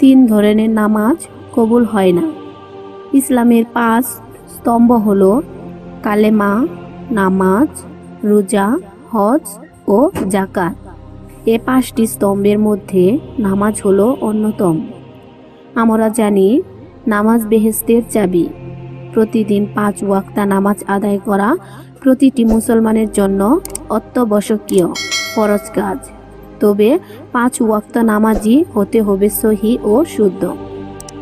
তিন ধরনের নামাজ কবুল হয় না। ইসলামের পাঁচ স্তম্ভ হল কালেমা, নামাজ, রোজা, হজ ও জাকাত এ পাঁচটি স্তম্ভের মধ্যে নামাজ হলো অন্যতম। আমরা জানি নামাজ বেহেস্তের চাবি। প্রতিদিন পাঁচ ওয়াক্তা নামাজ আদায় করা প্রতিটি মুসলমানের জন্য অত্যাবশ্যকীয় ফরজ কাজ। তবে পাঁচ ওয়াক্ত নামাজই হতে হবে সহি ও শুদ্ধ।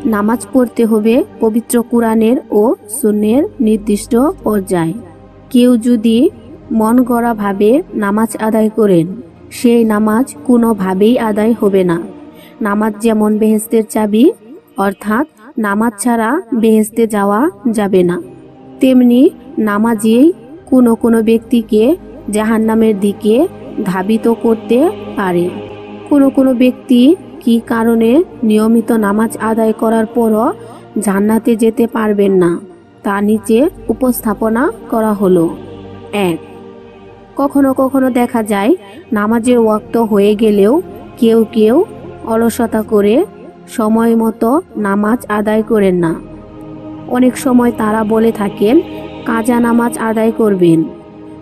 নামাজ পড়তে হবে পবিত্র কোরআনের ও সুন্নের নির্দিষ্ট পর্যায়। কেউ যদি মন গড়াভাবে নামাজ আদায় করেন, সেই নামাজ কোনোভাবেই আদায় হবে না। নামাজ যেমন বেহেস্তের চাবি, অর্থাৎ নামাজ ছাড়া বেহেস্তে যাওয়া যাবে না। তেমনি নামাজই কোনো কোনো ব্যক্তিকে জাহান্নামের দিকে ধাবিত করতে পারে। কোনো কোনো ব্যক্তি কি কারণে নিয়মিত নামাজ আদায় করার পরও জান্নাতে যেতে পারবেন না, তা নিচে উপস্থাপনা করা হলো। এক, কখনো কখনো দেখা যায় নামাজের ওয়াক্ত হয়ে গেলেও কেউ কেউ অলসতা করে সময় মতো নামাজ আদায় করেন না। অনেক সময় তারা বলে থাকেন, কাজা নামাজ আদায় করবেন।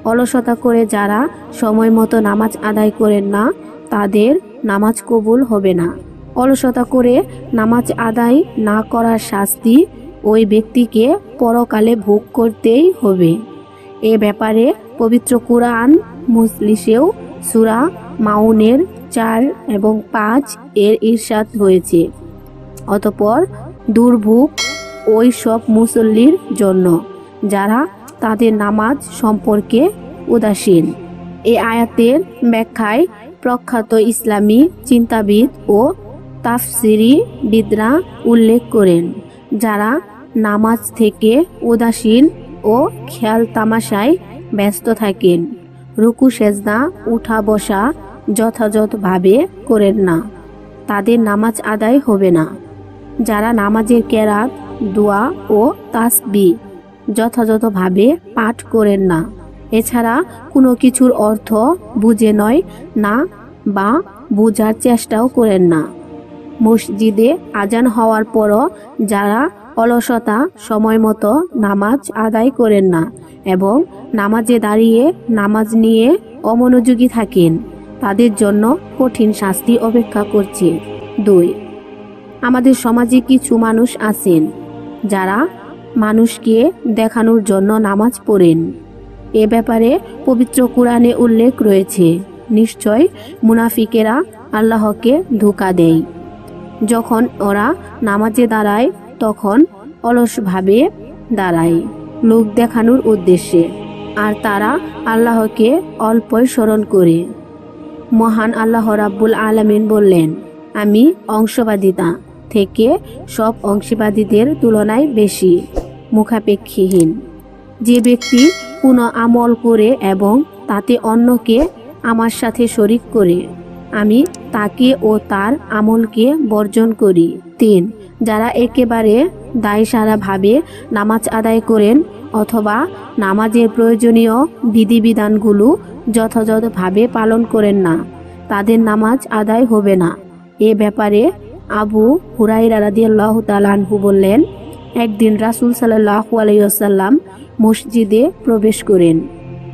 অলসতা করে যারা সময় মতো নামাজ আদায় করেন না, তাদের নামাজ কবুল হবে না। অলসতা করে নামাজ আদায় না করার শাস্তি ওই ব্যক্তিকে পরকালে ভোগ করতেই হবে। এ ব্যাপারে পবিত্র কোরআন মুসলিসেও সুরা মাউনের চার এবং পাঁচ এর ঈর্ষাদ হয়েছে। অতপর দুর্ভোগ ওই সব মুসল্লির জন্য, যারা তাদের নামাজ সম্পর্কে উদাসীন। এই আয়াতের ব্যাখ্যায় প্রখ্যাত ইসলামী চিন্তাবিদ ও তাফসিরি বিদরা উল্লেখ করেন, যারা নামাজ থেকে উদাসীন ও খেয়াল তামাশায় ব্যস্ত থাকেন। রুকু, সেজদা, উঠা, বসা যথাযথভাবে করেন না। তাদের নামাজ আদায় হবে না। যারা নামাজের কেরাত, দোয়া ও তাসবি যথাযথভাবে পাঠ করেন না। এছাড়া কোনো কিছুর অর্থ বুঝে নয় না বা বোঝার চেষ্টাও করেন না। মসজিদে আজান হওয়ার পরও যারা অলসতা সময় মতো নামাজ আদায় করেন না এবং নামাজে দাঁড়িয়ে নামাজ নিয়ে অমনোযোগী থাকেন, তাদের জন্য কঠিন শাস্তি অপেক্ষা করছে। দুই আমাদের সমাজে কিছু মানুষ আছেন, যারা মানুষকে দেখানোর জন্য নামাজ পড়েন। এ ব্যাপারে পবিত্র কোরআনে উল্লেখ রয়েছে, নিশ্চয় মুনাফিকেরা আল্লাহকে ধোকা দেয়। যখন ওরা নামাজে দাঁড়ায়, তখন অলসভাবে দাঁড়ায় লোক দেখানোর উদ্দেশ্যে, আর তারা আল্লাহকে অল্পই স্মরণ করে। মহান আল্লাহ রাব্বুল আলামিন বললেন, আমি অংশবাদিতা থেকে সব অংশবাদীদের তুলনায় বেশি, মুখাপেক্ষীহীন। যে ব্যক্তি কোনো আমল করে এবং তাতে অন্যকে আমার সাথে শরিক করে, আমি তাকে ও তার আমলকে বর্জন করি। তিন, যারা একেবারে দায়সারাভাবে নামাজ আদায় করেন অথবা নামাজের প্রয়োজনীয় বিধিবিধানগুলো যথাযথভাবে পালন করেন না, তাদের নামাজ আদায় হবে না। এ ব্যাপারে আবু হুরাইরা রাদিয়াল্লাহু তালানহু বললেন, একদিন রাসুল সাল্লাহু আলাইসাল্লাম মসজিদে প্রবেশ করেন।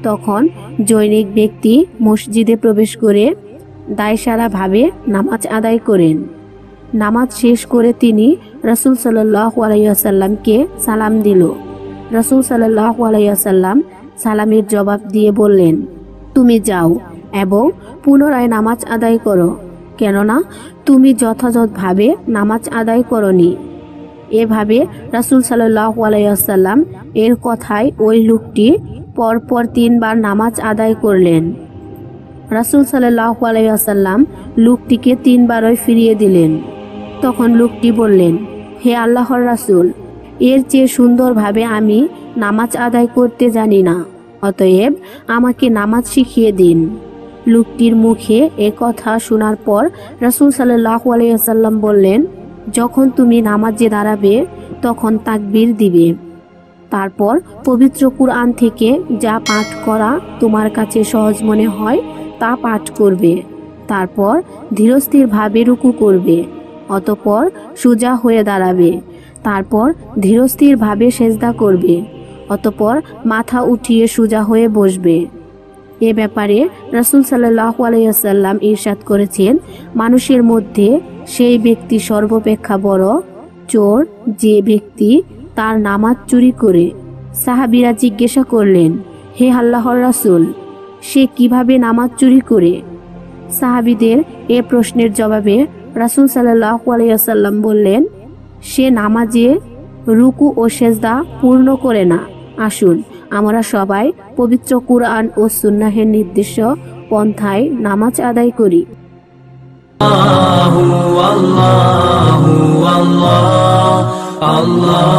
তখন জৈনিক ব্যক্তি মসজিদে প্রবেশ করে দায়সারাভাবে নামাজ আদায় করেন। নামাজ শেষ করে তিনি রসুল সাল্লাহ আলাইসাল্লামকে সালাম দিল। রসুল সাল্লাহ আলাইসাল্লাম সালামের জবাব দিয়ে বললেন, তুমি যাও এবং পুনরায় নামাজ আদায় করো। কেননা তুমি যথাযথভাবে নামাজ আদায় করনি। এভাবে রাসুল সাল্লাহ এর কথায় ওই লোকটি পরপর তিনবার নামাজ আদায় করলেন। রাসুল সাল্লাহ লোকটিকে তিনবারই ফিরিয়ে দিলেন। তখন লোকটি বললেন, হে আল্লাহর রাসুল, এর চেয়ে সুন্দরভাবে আমি নামাজ আদায় করতে জানি না, অতএব আমাকে নামাজ শিখিয়ে দিন। লোকটির মুখে এ কথা শোনার পর রাসুল সাল্লাহ আলাইসাল্লাম বললেন, যখন তুমি নামাজে দাঁড়াবে, তখন তাকবীর দিবে। তারপর পবিত্র কুরআন থেকে যা পাঠ করা তোমার কাছে সহজ মনে হয়, তা পাঠ করবে। তারপর ধীরস্থিরভাবে রুকু করবে, অতপর সোজা হয়ে দাঁড়াবে। তারপর ধীরস্থিরভাবে সেজদা করবে, অতপর মাথা উঠিয়ে সোজা হয়ে বসবে। এ ব্যাপারে রাসুল সাল্লাহ আলাইসাল্লাম ইরশাদ করেছেন, মানুষের মধ্যে সেই ব্যক্তি সর্বাপেক্ষা বড় চোর, যে ব্যক্তি তার নামাজ চুরি করে সাহাবিরা জিজ্ঞাসা করলেন, হে আল্লাহর রাসুল, সে কীভাবে নামাজ চুরি করে? সাহাবিদের এ প্রশ্নের জবাবে রাসুল সাল্লাহ আলাইসাল্লাম বললেন, সে নামাজে রুকু ও সেজদা পূর্ণ করে না। আসুন আমরা সবাই পবিত্র কুরআন ও সুন্নাহের নির্দিষ্ট পন্থায় নামাজ আদায় করি। আল্লাহ